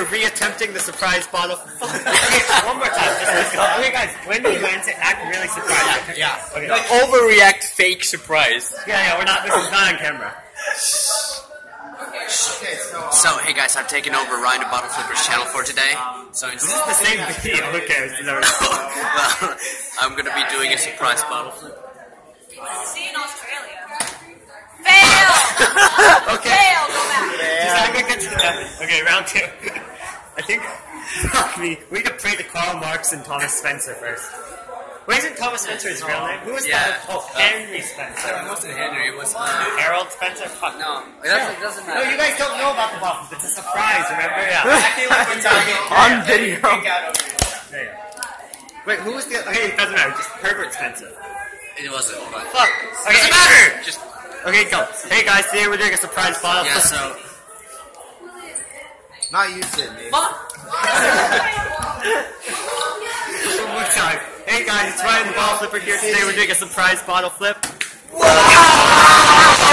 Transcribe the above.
we're reattempting the surprise bottle. okay, one more time. Just, okay, guys, when he lands it, act really surprised. Yeah. Okay. Like overreact, fake surprise. Yeah, yeah, we're not. This is not on camera. Uh, so, hey guys, I'm taking over Ryan and Bottle Flipper's channel for today. So This is the same video. Who cares? It's well, I'm gonna be doing a surprise bottle flip. See in Australia. Fail! Okay. Fail! Go back. Just gonna get to the- Okay, round two. I think. Fuck me. We could pray to Karl Marx and Thomas Spencer first. Wait, isn't Thomas Spencer his real name? Who was Yeah. that? Oh, Henry Spencer. It wasn't Henry, it was. Uh, Harold Spencer? Fuck. No, it doesn't, it doesn't No, you guys don't know about the Dolphins. It's a surprise, remember? Yeah. Acting like we're talking. On video. Yeah, yeah. Wait, who was the? Okay, it doesn't matter. Just Herbert Spencer. It wasn't. But Fuck. Okay. doesn't matter. Just Okay, go. Hey guys, today we're doing a surprise bottle. yeah. So Not you, Sydney. One more time. Hey guys, it's Ryan the Ball Flipper here. Today we're doing a surprise bottle flip.